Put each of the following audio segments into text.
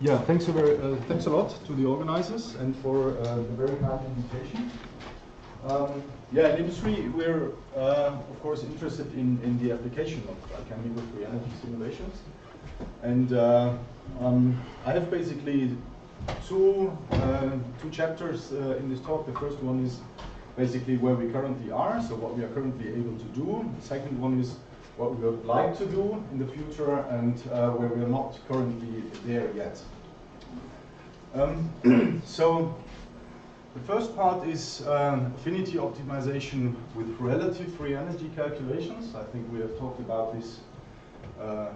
Yeah, thanks a, very, uh, thanks a lot to the organizers and for uh, the very kind invitation. Um, yeah, in industry, we're uh, of course interested in, in the application of chemical free energy simulations. And uh, um, I have basically two, uh, two chapters uh, in this talk. The first one is basically where we currently are, so what we are currently able to do. The second one is what we would like to do in the future and uh, where we are not currently there yet. Um, so the first part is um, affinity optimization with relative free energy calculations. I think we have talked about this uh,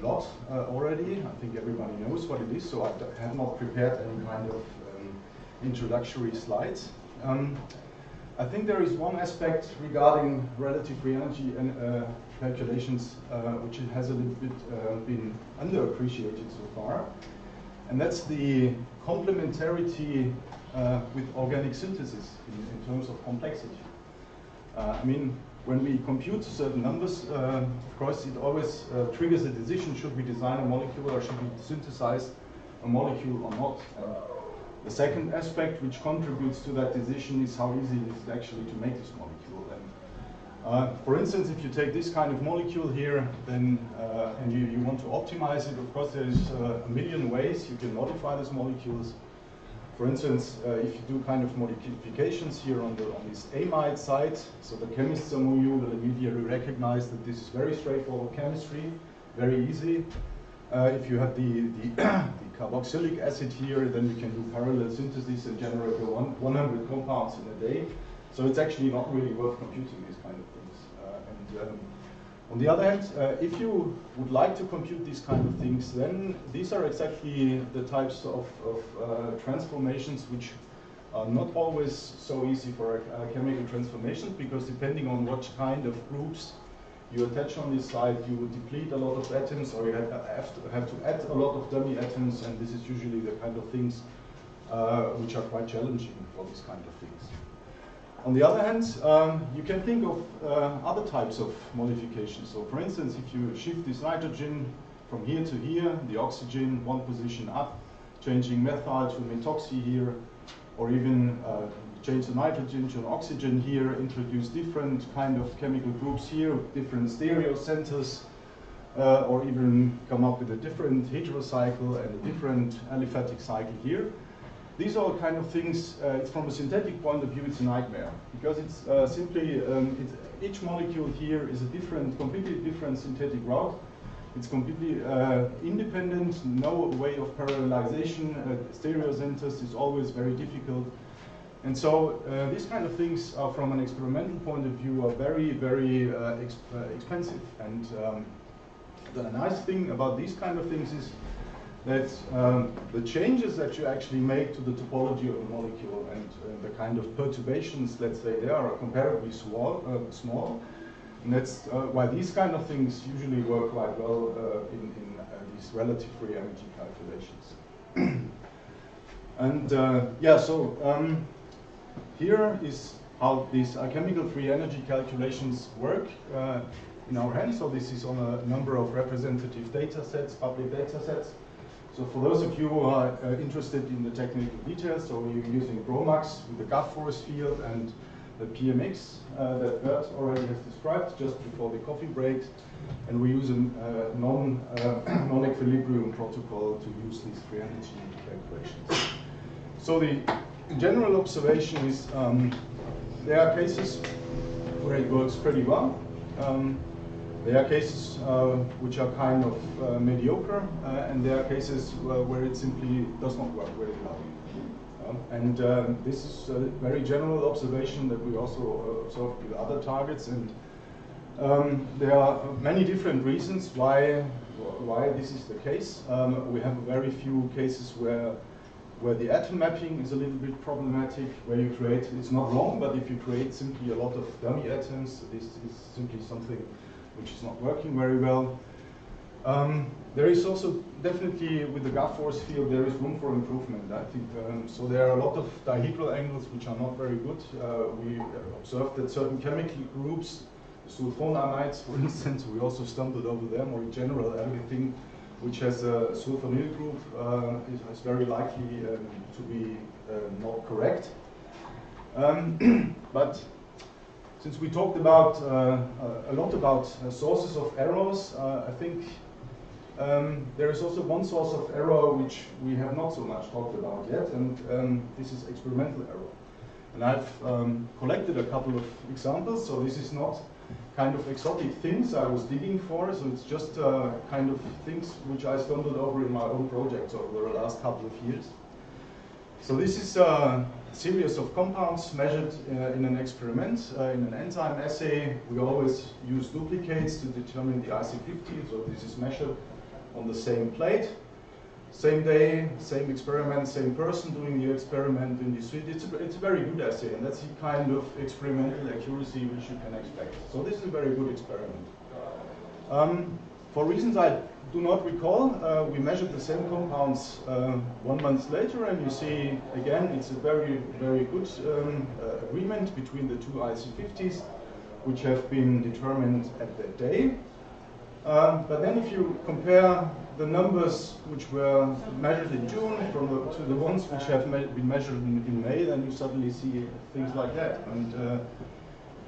a lot uh, already. I think everybody knows what it is, so I have not prepared any kind of um, introductory slides. Um, I think there is one aspect regarding relative free energy and, uh, calculations uh, which has a little bit uh, been underappreciated so far, and that's the complementarity uh, with organic synthesis in, in, terms of complexity. I mean, when we compute certain numbers, uh, of course, it always uh, triggers a decision, should we design a molecule or should we synthesize a molecule or not? And the second aspect which contributes to that decision is how easy it is actually to make this molecule. And, uh, for instance, if you take this kind of molecule here, then uh, and you, you want to optimize it, of course, there is uh, a million ways you can modify these molecules. For instance, uh, if you do kind of modifications here on, the, on this amide side, so the chemists among you will immediately recognize that this is very straightforward chemistry, very easy. Uh, if you have the, the, the, carboxylic acid here, then you can do parallel synthesis and generate 100 compounds in a day. So it's actually not really worth computing these kind of things. Uh, and um, on the other hand, uh, if you would like to compute these kind of things, then these are exactly the types of, of uh, transformations which are not always so easy for chemical transformations because depending on what kind of groups you attach on this side, you deplete a lot of atoms or you have, have, to, have to add a lot of dummy atoms and this is usually the kind of things uh, which are quite challenging for these kind of things. On the other hand, um, you can think of uh, other types of modifications. So for instance, if you shift this nitrogen from here to here, the oxygen one position up, changing methyl to methoxy here, or even uh, change the nitrogen to an oxygen here, introduce different kind of chemical groups here, different stereo centers, uh, or even come up with a different heterocycle and a different aliphatic cycle here these are kind of things, uh, from a synthetic point of view, it's a nightmare. Because it's uh, simply, um, it's, each molecule here is a different, completely different synthetic route. It's completely uh, independent, no way of parallelization. Uh, stereocenters is always very difficult. And so uh, these kind of things are, from an experimental point of view, are very, very uh, exp expensive. And um, the nice thing about these kind of things is that um, the changes that you actually make to the topology of a molecule and uh, the kind of perturbations, let's say, they are comparably small, uh, small. And that's uh, why these kind of things usually work quite well uh, in, in uh, these relative free energy calculations. and uh, yeah, so um, here is how these alchemical free energy calculations work in our hands. So this is on a number of representative data sets, public data sets. So for those of you who are uh, interested in the technical details, so we're using GROMACS with the GAF force field and the PMX uh, that Bert already has described just before the coffee break. And we use a uh, non, uh, non-equilibrium protocol to use these free energy calculations. So the general observation is um, there are cases where it works pretty well. Um, there are cases uh, which are kind of uh, mediocre, uh, and there are cases uh, where it simply does not work very well. Um, and um, this is a very general observation that we also uh, observe with other targets. And um, there are many different reasons why why this is the case. Um, we have very few cases where where the atom mapping is a little bit problematic, where you create, it's not wrong, but if you create simply a lot of dummy atoms, this is simply something which is not working very well. Um, there is also definitely with the GAF force field there is room for improvement. I think um, so. There are a lot of dihedral angles which are not very good. Uh, we observed that certain chemical groups, sulfonamides for instance, we also stumbled over them, or in general everything which has a sulfonyl group, uh, is, is, very likely um, to be uh, not correct. Um, but since we talked about uh, a lot about sources of errors, I think um, there is also one source of error which we have not so much talked about yet, and um, this is experimental error. And I've um, collected a couple of examples, so this is not kind of exotic things I was digging for, so it's just uh, kind of things which I stumbled over in my own projects over the last couple of years. So this is a series of compounds measured uh, in an experiment, uh, in an enzyme assay. We always use duplicates to determine the IC50, so this is measured on the same plate. Same day, same experiment, same person doing the experiment in the suite. It's a, it's a very good assay, and that's the kind of experimental accuracy which you can expect. So this is a very good experiment. Um, for reasons I do not recall, uh, we measured the same compounds uh, one month later, and you see, again, it's a very, very good um, uh, agreement between the two IC50s, which have been determined at that day. Um, but then if you compare the numbers which were measured in June from the, to the ones which have me been measured in, in, May, then you suddenly see things like that. And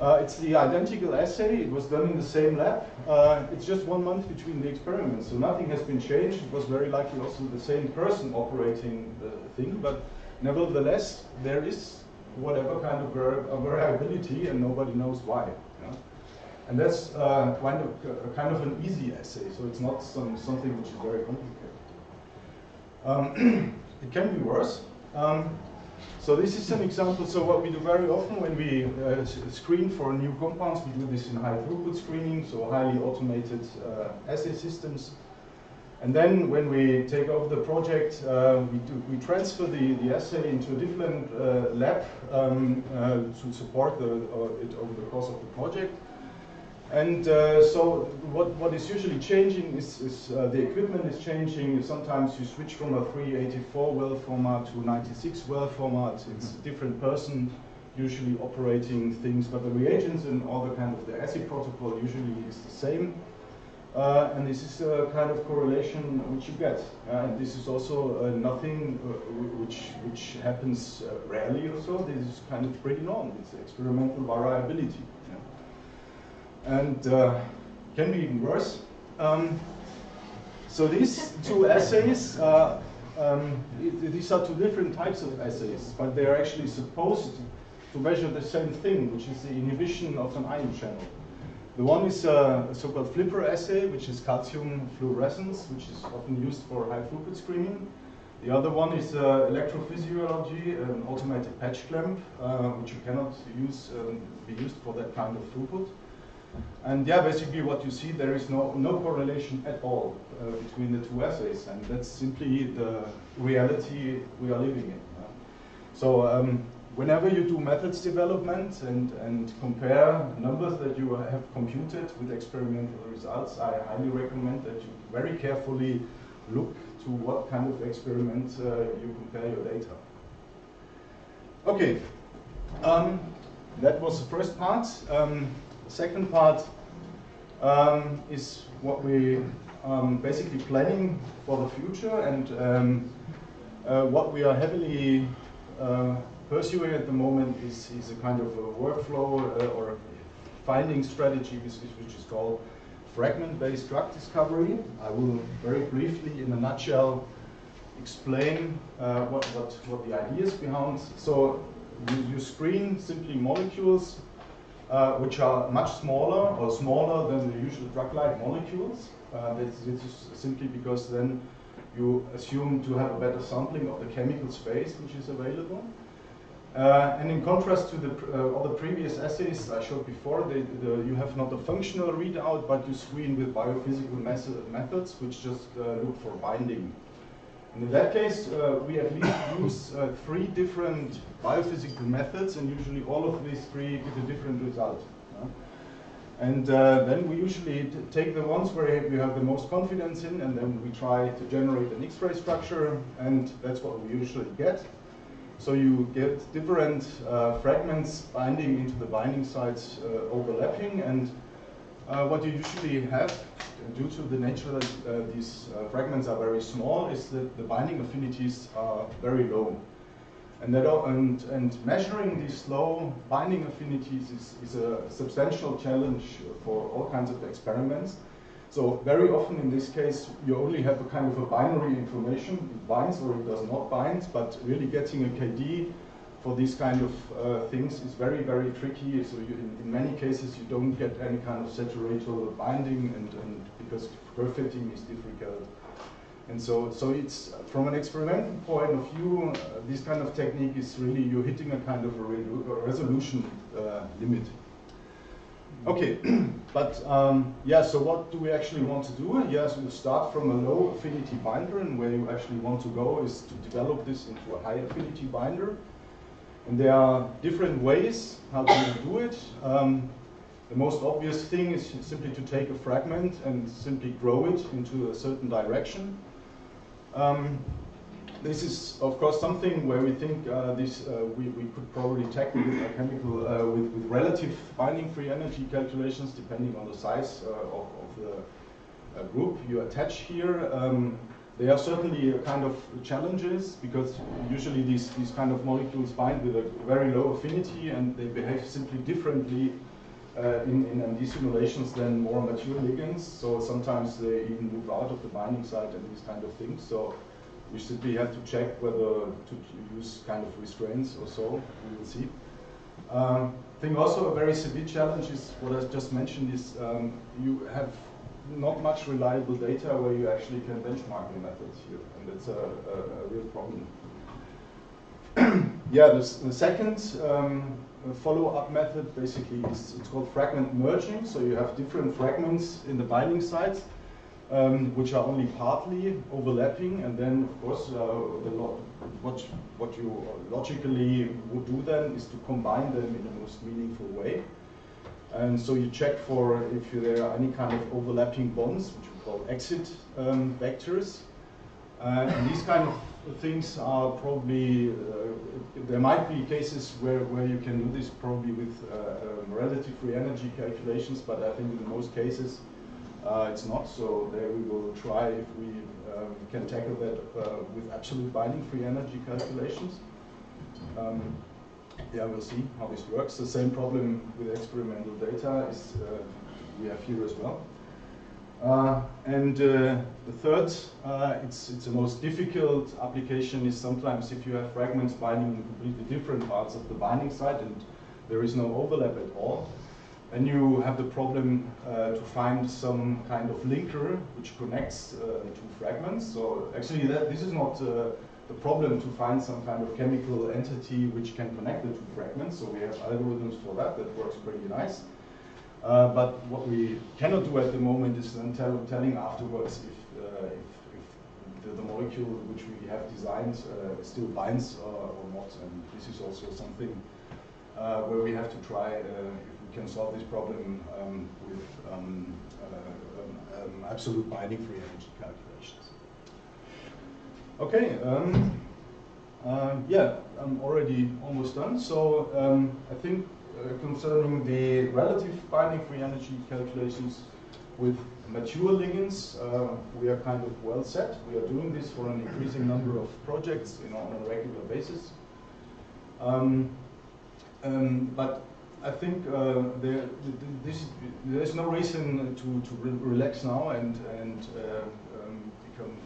uh, uh, it's the identical assay. It was done in the same lab. Uh, it's just one month between the experiments, so nothing has been changed. It was very likely also the same person operating the thing, but nevertheless, there is whatever kind of variability, and nobody knows why. And that's uh, kind, of, uh, kind of an easy assay, so it's not some, something which is very complicated. Um, it can be worse. Um, so this is an example. So what we do very often when we uh, screen for new compounds, we do this in high throughput screening, so highly automated uh, assay systems. And then when we take over the project, uh, we, do, we transfer the, the assay into a different uh, lab um, uh, to support the, it over the course of the project. And uh, so what, what is usually changing is, is uh, the equipment is changing. Sometimes you switch from a 384 well format to 96 well format. It's a different person usually operating things, but the reagents and all the kind of the assay protocol usually is the same. Uh, and this is a kind of correlation which you get. Uh, and this is also uh, nothing uh, which, which happens rarely or so. This is kind of pretty normal. It's experimental variability and uh, can be even worse. Um, so these two assays, uh, um, these are two different types of assays, but they are actually supposed to measure the same thing, which is the inhibition of an ion channel. The one is a so-called flipper assay, which is calcium fluorescence, which is often used for high throughput screening. The other one is uh, electrophysiology, an automated patch clamp, uh, which you cannot use um, be used for that kind of throughput. And yeah, basically what you see, there is no, no correlation at all uh, between the two assays, and that's simply the reality we are living in. Uh. So um, whenever you do methods development and, and compare numbers that you have computed with experimental results, I highly recommend that you very carefully look to what kind of experiment uh, you compare your data. Okay, um, that was the first part. Um, the second part um, is what we um, basically planning for the future and um, uh, what we are heavily uh, pursuing at the moment is, is a kind of a workflow uh, or finding strategy which, is called fragment-based drug discovery. I will very briefly, in a nutshell, explain uh, what, what, what the ideas behind. So you, you screen simply molecules uh, which are much smaller or smaller than the usual drug-like molecules. Uh, this, this, is simply because then you assume to have a better sampling of the chemical space which is available. Uh, and in contrast to the uh, other previous assays I showed before, they, the, you have not a functional readout, but you screen with biophysical methods which just uh, look for binding and in that case, uh, we at least use uh, three different biophysical methods, and usually all of these three give a different result. Uh, and then we usually take the ones where we have the most confidence in, and then we try to generate an X-ray structure, and that's what we usually get. So you get different uh, fragments binding into the binding sites uh, overlapping, and uh, what you usually have, due to the nature that uh, these uh, fragments are very small, is that the binding affinities are very low. And, that, and, and measuring these low binding affinities is, is a substantial challenge for all kinds of experiments. So very often in this case, you only have a kind of a binary information, it binds or it does not bind, but really getting a KD for these kind of uh, things is very, very tricky. So you, in, in, many cases, you don't get any kind of saturator binding and, and because perfecting is difficult. And so, so it's from an experimental point of view, uh, this kind of technique is really you're hitting a kind of a, re resolution uh, limit. Okay, but um, yeah, so what do we actually want to do? Yes, we start from a low affinity binder, and where you actually want to go is to develop this into a high affinity binder. And there are different ways how to do it. Um, the most obvious thing is simply to take a fragment and simply grow it into a certain direction. Um, this is, of course, something where we think uh, this uh, we, we could probably tackle with a chemical uh, with, with, relative binding free energy calculations, depending on the size uh, of, of, the uh, group you attach here. Um, there are certainly a kind of challenges because usually these, these kind of molecules bind with a very low affinity and they behave simply differently uh, in, in MD simulations than more mature ligands. So sometimes they even move out of the binding site and these kind of things. So we simply have to check whether to use kind of restraints or so. We will see. Um, I think also a very severe challenge is what I just mentioned is um, you have not much reliable data where you actually can benchmark the methods here, and that's a, a, a real problem. yeah, the, the second um, follow-up method basically is it's called fragment merging. So you have different fragments in the binding sites, um, which are only partly overlapping, and then of course uh, what what you logically would do then is to combine them in the most meaningful way. And so you check for if there are any kind of overlapping bonds, which we call exit um, vectors. Uh, and these kind of things are probably, uh, there might be cases where, where you can do this probably with uh, um, relative free energy calculations, but I think in most cases uh, it's not. So there we will try if we um, can tackle that uh, with absolute binding free energy calculations. Um, yeah, we'll see how this works. The same problem with experimental data is uh, we have here as well. Uh, and uh, the third, uh, it's, it's the most difficult application is sometimes if you have fragments binding in completely different parts of the binding site and there is no overlap at all, then you have the problem uh, to find some kind of linker which connects uh, the two fragments. So actually that, this is not the problem to find some kind of chemical entity which can connect the two fragments. So we have algorithms for that that works pretty nice. Uh, but what we cannot do at the moment is then tell, telling afterwards if, uh, if, if the, the, molecule which we have designed uh, still binds or not. And this is also something uh, where we have to try uh, if we can solve this problem um, with um, uh, um, um, absolute binding free energy calculations. Okay, um, uh, yeah, I'm already almost done. So um, I think uh, concerning the relative binding free energy calculations with mature ligands, uh, we are kind of well set. We are doing this for an increasing number of projects you know, on a regular basis. Um, um, but I think uh, there, this, there's no reason to, to relax now and, and uh, um, become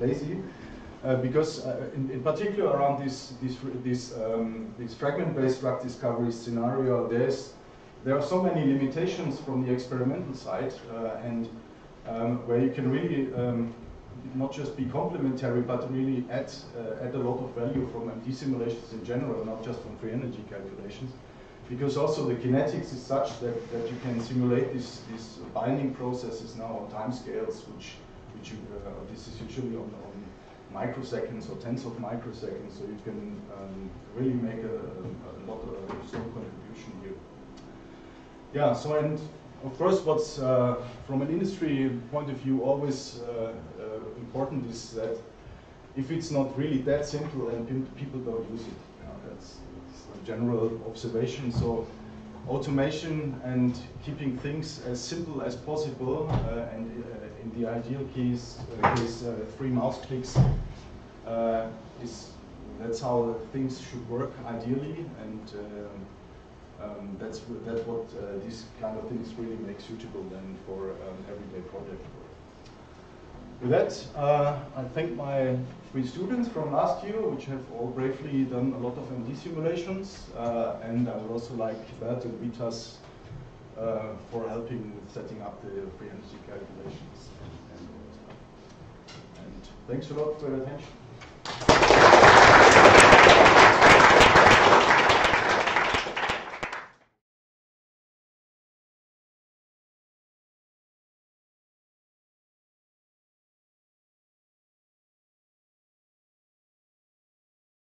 lazy. Uh, because uh, in, in, particular around this this this, um, this fragment-based drug discovery scenario, there's there are so many limitations from the experimental side, uh, and um, where you can really um, not just be complementary, but really add uh, add a lot of value from MD simulations in general, not just from free energy calculations. Because also the kinetics is such that, that you can simulate these these binding processes now on time scales, which which you, uh, this is usually on, on microseconds or tens of microseconds, so you can um, really make a, a, lot of strong contribution here. Yeah, so and of course what's uh, from an industry point of view always uh, uh, important is that if it's not really that simple then people don't use it. You know, that's, that's, a general observation. So automation and keeping things as simple as possible, uh, and uh, in the ideal case, uh, case uh, three mouse clicks uh, is that's how things should work ideally, and um, um, that's what uh, these kind of things really make suitable then for um, everyday project work. With that, uh, I thank my three students from last year, which have all bravely done a lot of MD simulations, uh, and I would also like Bert and Vitas uh, for helping with setting up the free energy calculations. And, and thanks a lot for your attention.